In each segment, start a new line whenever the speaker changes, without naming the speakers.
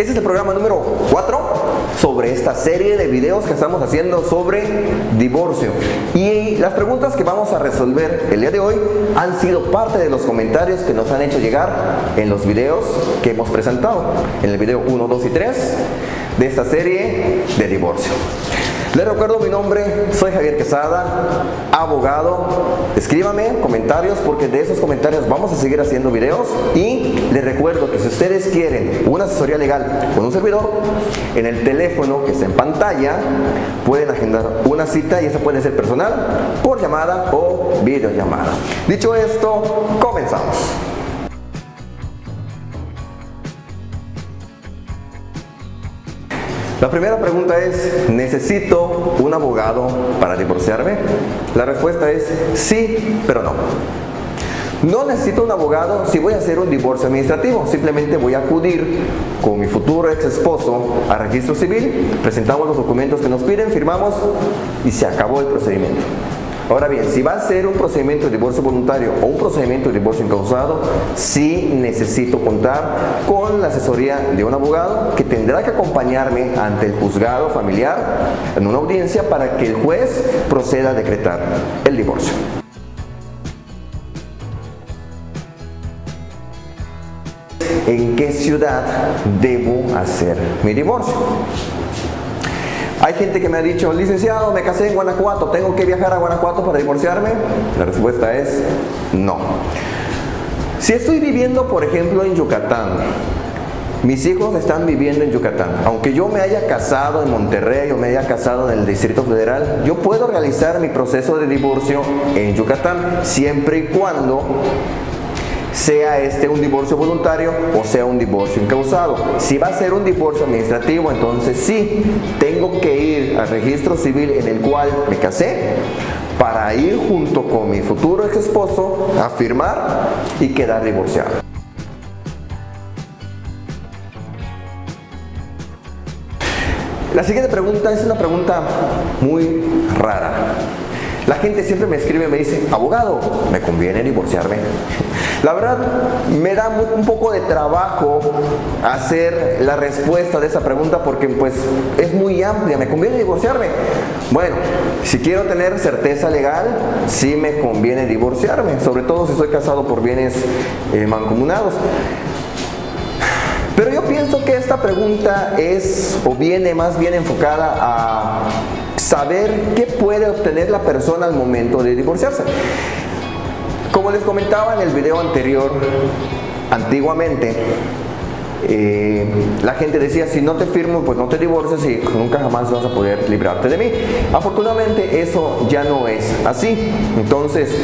Este es el programa número 4 sobre esta serie de videos que estamos haciendo sobre divorcio. Y las preguntas que vamos a resolver el día de hoy han sido parte de los comentarios que nos han hecho llegar en los videos que hemos presentado. En el video 1, 2 y 3 de esta serie de divorcio. Les recuerdo mi nombre, soy Javier Quesada, abogado. Escríbame comentarios porque de esos comentarios vamos a seguir haciendo videos. Y les recuerdo que si ustedes quieren una asesoría legal con un servidor, en el teléfono que está en pantalla pueden agendar una cita y esa puede ser personal, por llamada o videollamada. Dicho esto, comenzamos. La primera pregunta es, ¿necesito un abogado para divorciarme? La respuesta es sí, pero no. No necesito un abogado si voy a hacer un divorcio administrativo. Simplemente voy a acudir con mi futuro ex esposo a registro civil, presentamos los documentos que nos piden, firmamos y se acabó el procedimiento. Ahora bien, si va a ser un procedimiento de divorcio voluntario o un procedimiento de divorcio incausado, sí necesito contar con la asesoría de un abogado que tendrá que acompañarme ante el juzgado familiar en una audiencia para que el juez proceda a decretar el divorcio. ¿En qué ciudad debo hacer mi divorcio? Hay gente que me ha dicho, licenciado, me casé en Guanajuato, ¿tengo que viajar a Guanajuato para divorciarme? La respuesta es no. Si estoy viviendo, por ejemplo, en Yucatán, mis hijos están viviendo en Yucatán. Aunque yo me haya casado en Monterrey o me haya casado en el Distrito Federal, yo puedo realizar mi proceso de divorcio en Yucatán siempre y cuando sea este un divorcio voluntario o sea un divorcio incausado. Si va a ser un divorcio administrativo, entonces sí, tengo que ir al registro civil en el cual me casé para ir junto con mi futuro ex esposo a firmar y quedar divorciado. La siguiente pregunta es una pregunta muy rara. La gente siempre me escribe y me dice, abogado, ¿me conviene divorciarme? La verdad, me da un poco de trabajo hacer la respuesta de esa pregunta porque pues es muy amplia, ¿me conviene divorciarme? Bueno, si quiero tener certeza legal, sí me conviene divorciarme, sobre todo si soy casado por bienes eh, mancomunados. Pero yo pienso que esta pregunta es o viene más bien enfocada a saber qué puede obtener la persona al momento de divorciarse. Como les comentaba en el video anterior, antiguamente eh, la gente decía, si no te firmo, pues no te divorcias y nunca jamás vas a poder librarte de mí. Afortunadamente eso ya no es así. Entonces,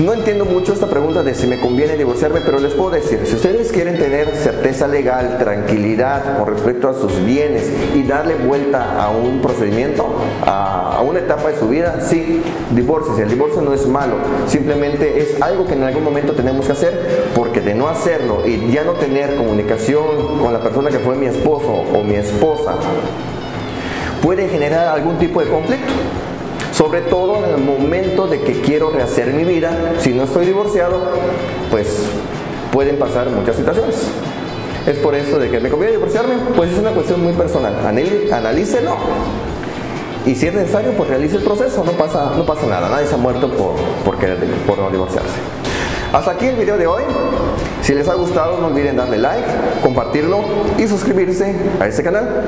no entiendo mucho esta pregunta de si me conviene divorciarme, pero les puedo decir, si ustedes quieren tener certeza legal, tranquilidad con respecto a sus bienes y darle vuelta a un procedimiento, a, una etapa de su vida, sí, divorcios. El divorcio no es malo, simplemente es algo que en algún momento tenemos que hacer porque de no hacerlo y ya no tener comunicación con la persona que fue mi esposo o mi esposa puede generar algún tipo de conflicto. Sobre todo en el momento de que quiero rehacer mi vida, si no estoy divorciado, pues pueden pasar muchas situaciones. Es por eso de que me conviene divorciarme, pues es una cuestión muy personal. Analícelo y si es necesario, pues realice el proceso, no pasa, no pasa nada, nadie se ha muerto por, por, querer, por no divorciarse. Hasta aquí el video de hoy. Si les ha gustado, no olviden darle like, compartirlo y suscribirse a este canal.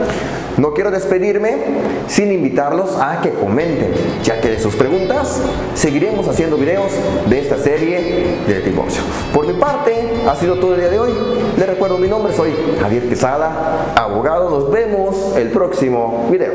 No quiero despedirme sin invitarlos a que comenten, ya que de sus preguntas seguiremos haciendo videos de esta serie de divorcio. Por mi parte, ha sido todo el día de hoy. Les recuerdo mi nombre, soy Javier Quesada, abogado. Nos vemos el próximo video.